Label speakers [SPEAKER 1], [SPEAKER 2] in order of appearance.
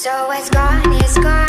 [SPEAKER 1] So it's gone, it's gone.